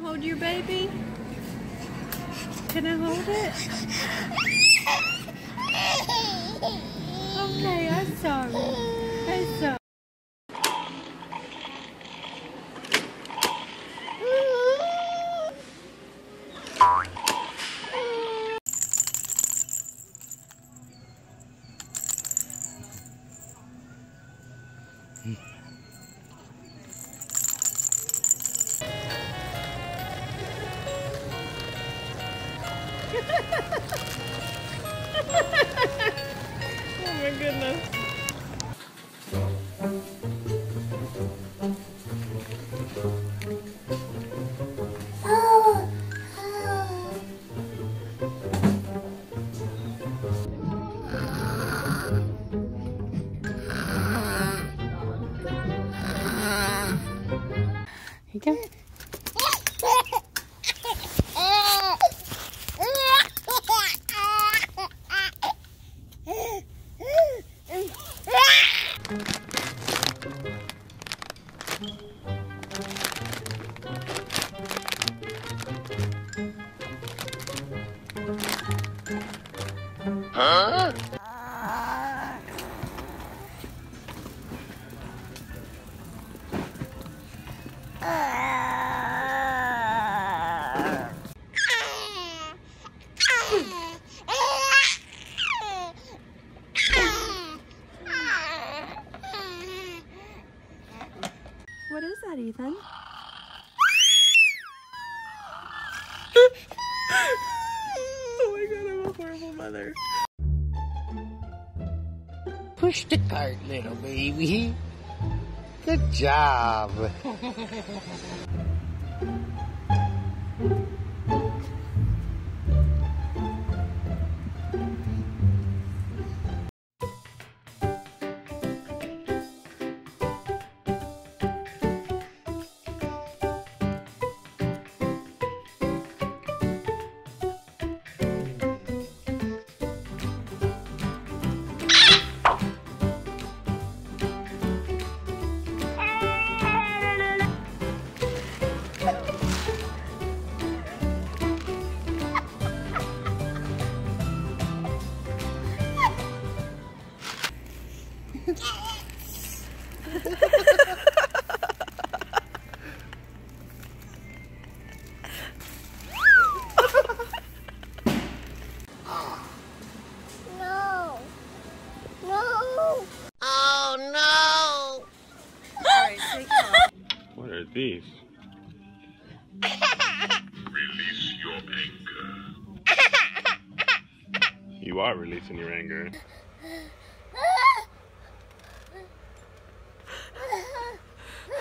hold your baby? Can I hold it? Okay, I'm sorry. oh my goodness. What is that, Ethan? oh my god, I'm a horrible mother. Push the cart, little baby. Good job. What? Release your anger. You are releasing your anger.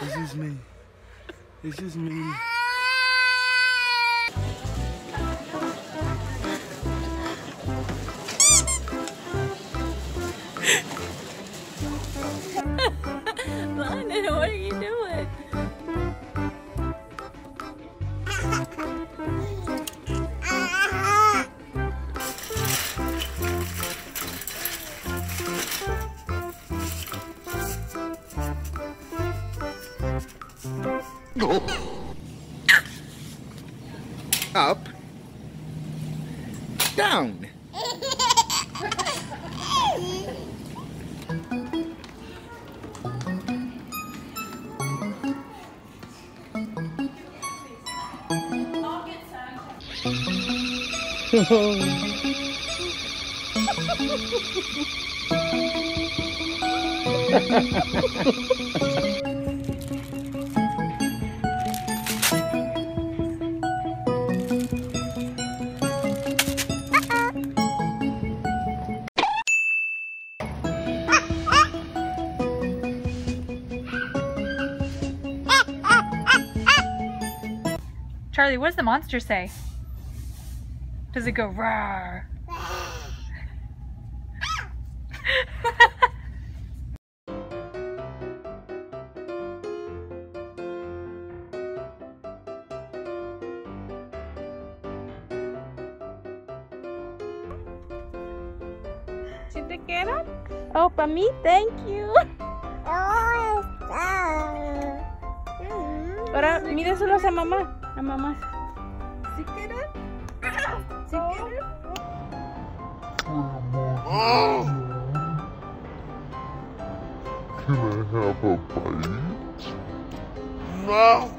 It's just me. It's just me. Up. Down. Charlie, what does the monster say? Does it go roar? ¿Sí te quedan? Oh, para mí, thank you. Oh, Ahora, mídeselos a mamá. Ah, mamá. ¿Sí quieres? ¿Sí quieres? Can I have a bite? No.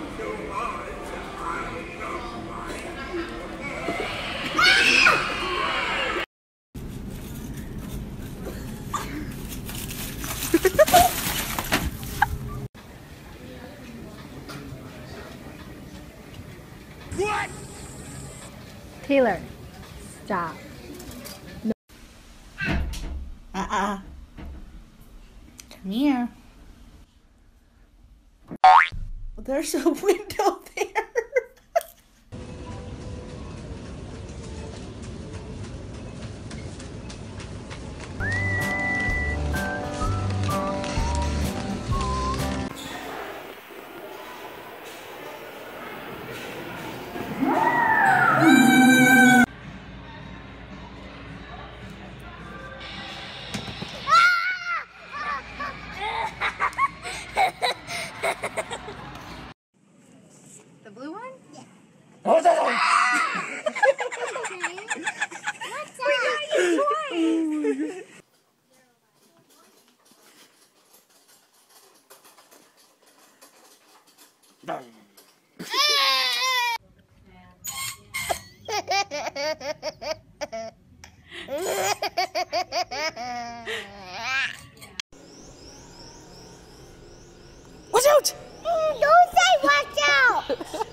Taylor, stop. Uh-uh. Come here. There's a window there. Watch out! Don't say watch out!